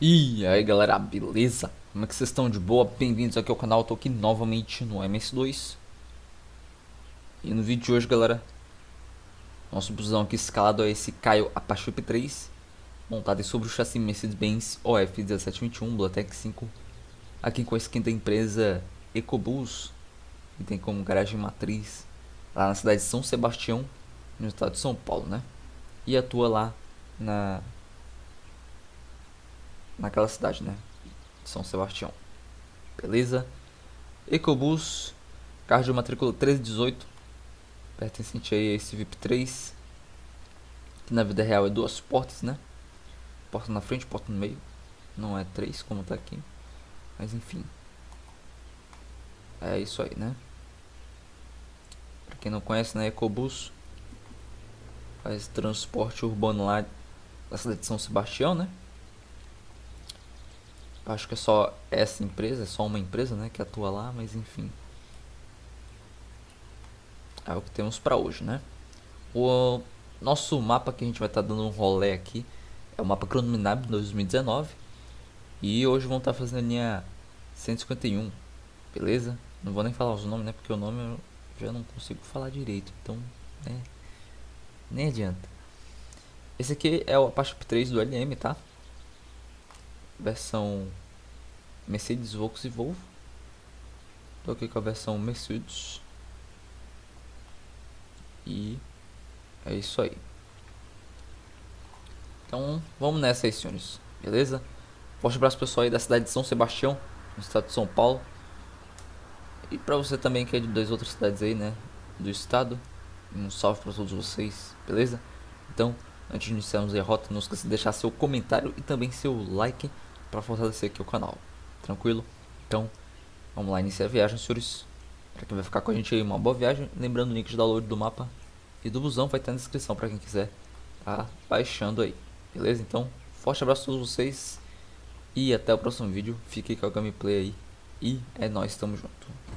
E aí galera, beleza? Como é que vocês estão de boa? Bem-vindos aqui ao canal, tô aqui novamente no MS2 E no vídeo de hoje galera Nosso busão aqui escalado é esse Caio Apache 3 Montado sobre o chassi Mercedes-Benz OF 1721 Bluetech 5 Aqui com a skin da empresa EcoBus Que tem como garagem matriz Lá na cidade de São Sebastião No estado de São Paulo, né? E atua lá na naquela cidade, né? São Sebastião. Beleza? Ecobus, carro de matrícula 1318, pertencente aí a esse VIP 3, que na vida real é duas portas, né? Porta na frente, porta no meio, não é três como tá aqui, mas enfim. É isso aí, né? Pra quem não conhece, né? Ecobus faz transporte urbano lá da cidade de São Sebastião, né? Acho que é só essa empresa, é só uma empresa, né, que atua lá, mas enfim. É o que temos para hoje, né? O nosso mapa que a gente vai estar tá dando um rolê aqui é o mapa Cronominab 2019. E hoje vamos estar tá fazendo a linha 151, beleza? Não vou nem falar os nomes, né? Porque o nome eu já não consigo falar direito, então, né? Nem adianta. Esse aqui é o Apache 3 do LM, tá? Versão Mercedes, Volks e Volvo. Tô aqui com a versão Mercedes. E é isso aí. Então vamos nessa aí, senhores. Beleza? Forte abraço pessoal aí da cidade de São Sebastião, no estado de São Paulo. E pra você também que é de duas outras cidades aí, né? Do estado. Um salve para todos vocês, beleza? Então, antes de iniciarmos a rota, não esqueça de deixar seu comentário e também seu like para fortalecer aqui o canal. Tranquilo? Então, vamos lá iniciar a viagem, senhores. Para quem vai ficar com a gente aí, uma boa viagem. Lembrando o link de download do mapa e do busão vai estar na descrição para quem quiser tá baixando aí. Beleza? Então, forte abraço a todos vocês e até o próximo vídeo. Fique com a gameplay aí e é nós, estamos junto.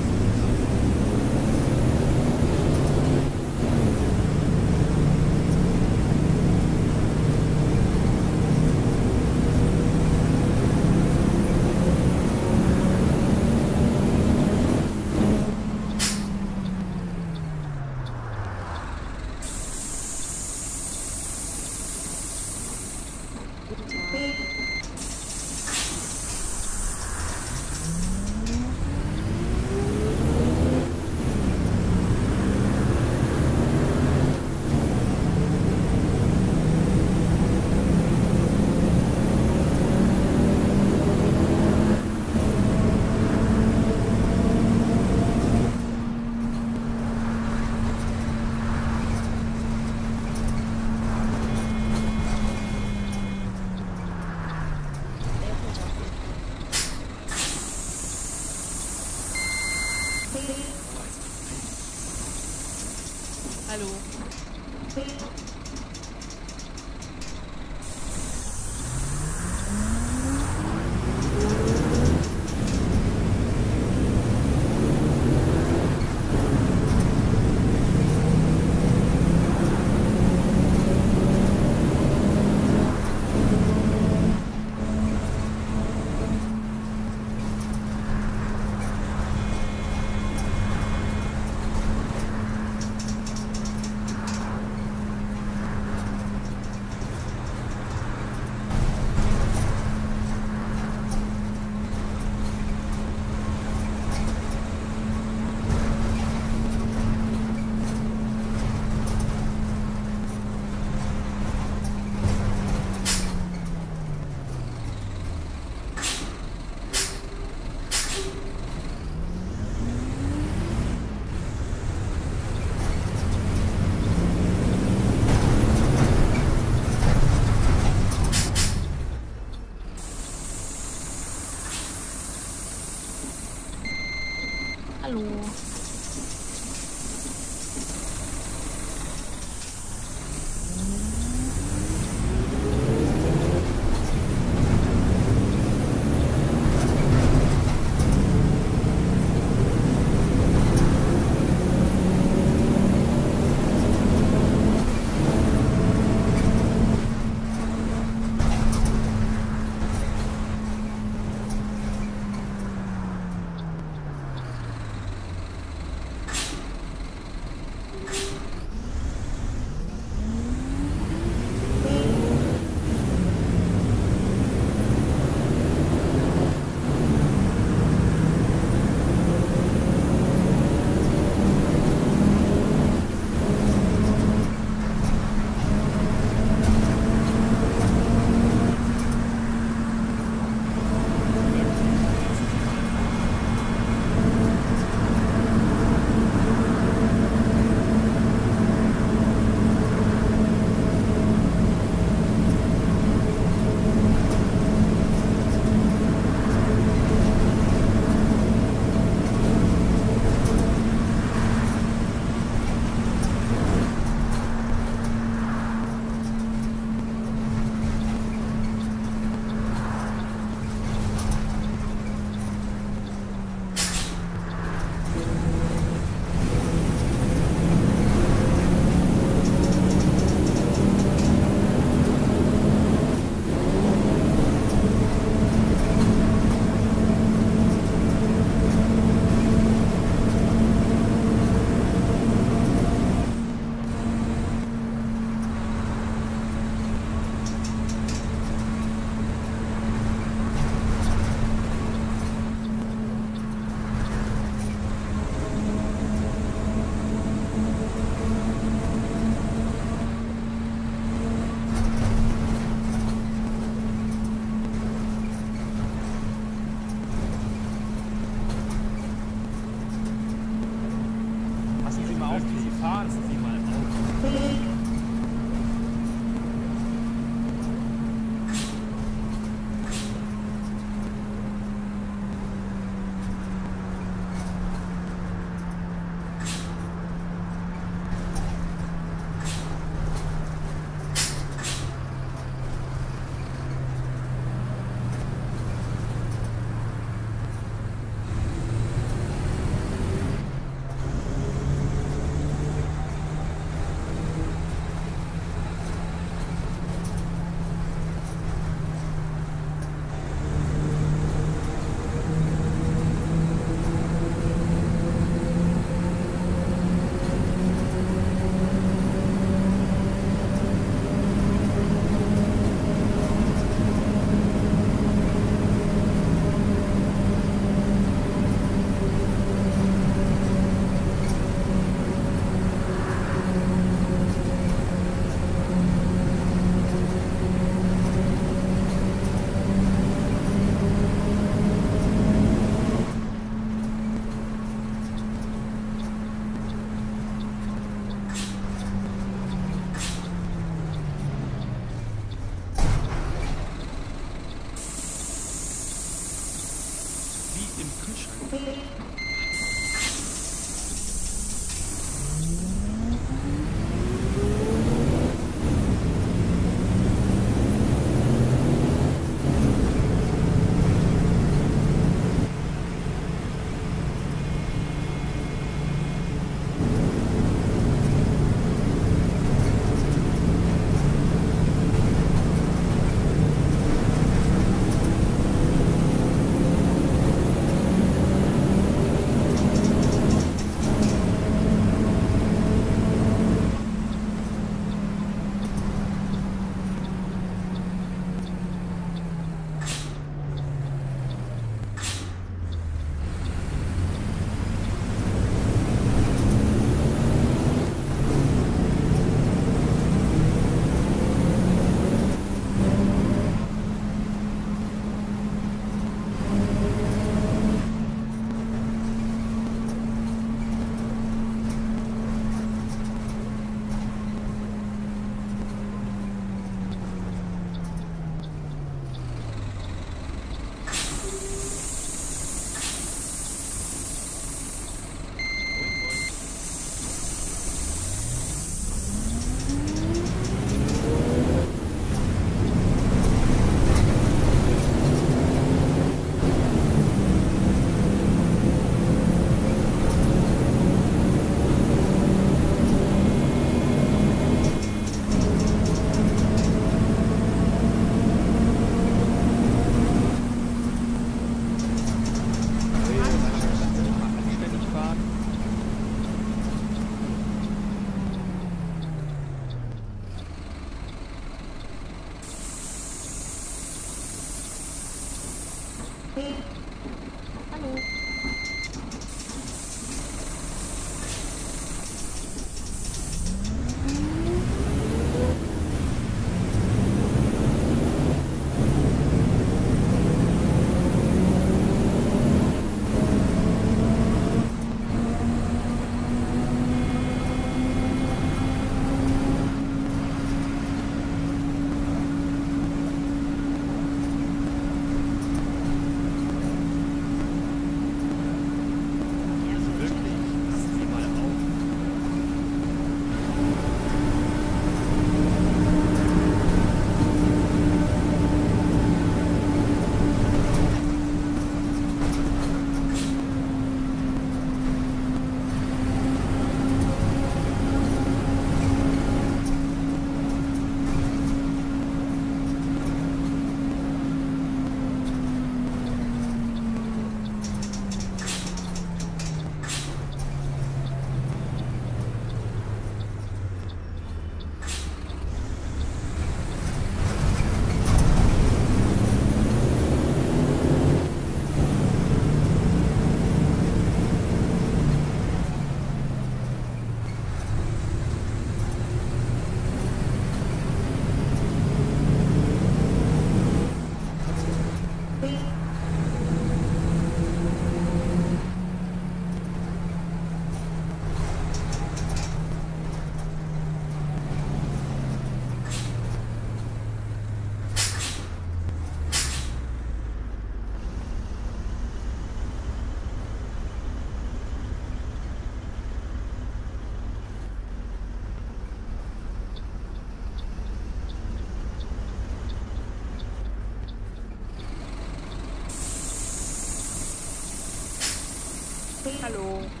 Hallo.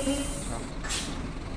かっこいい。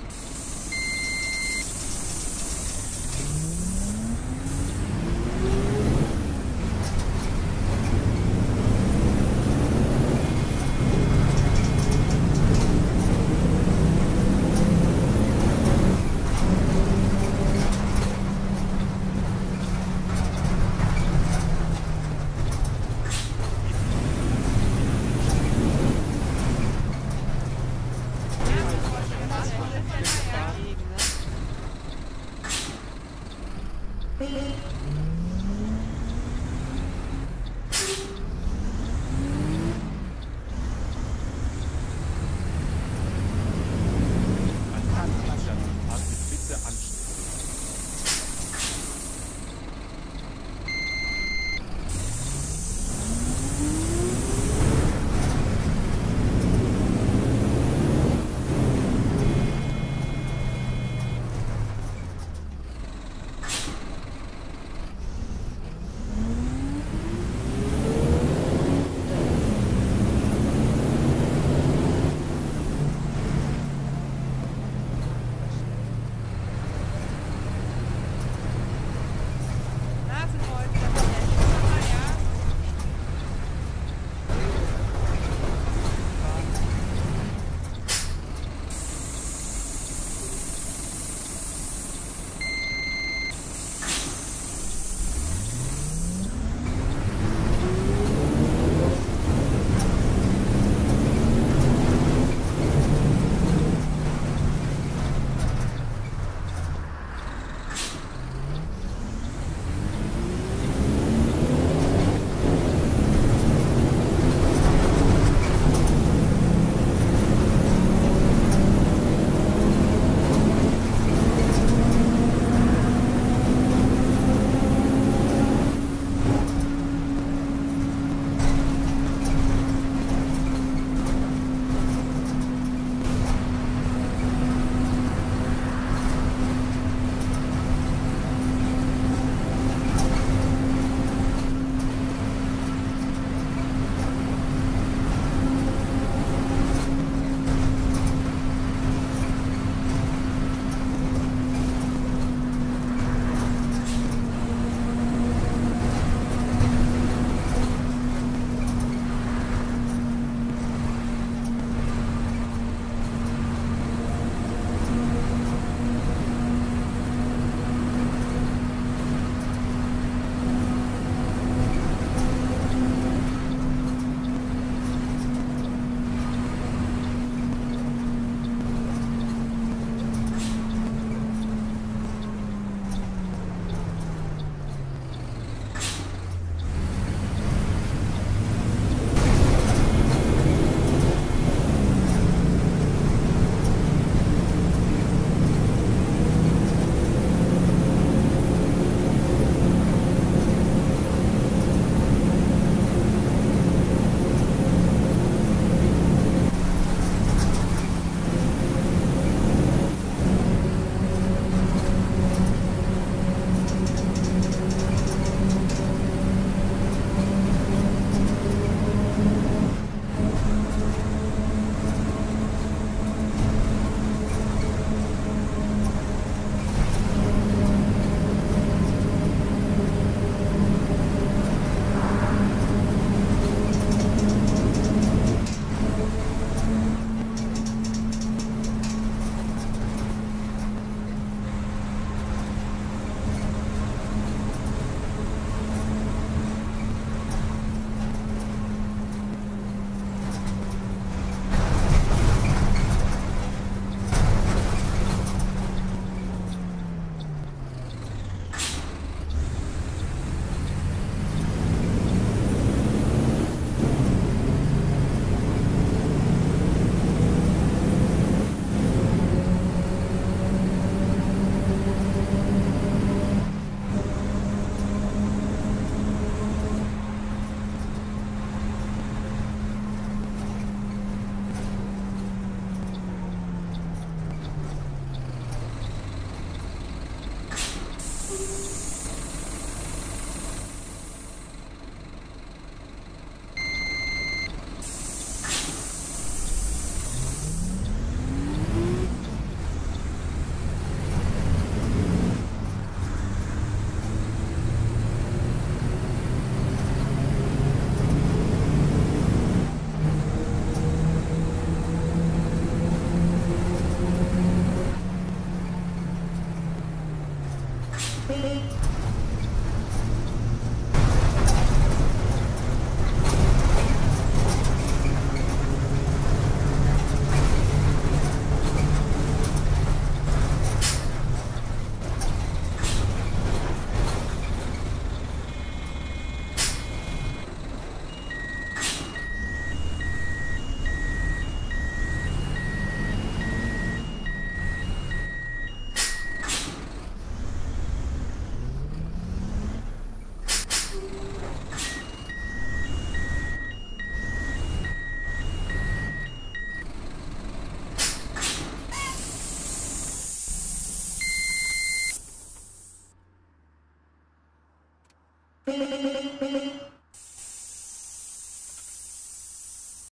Thank you.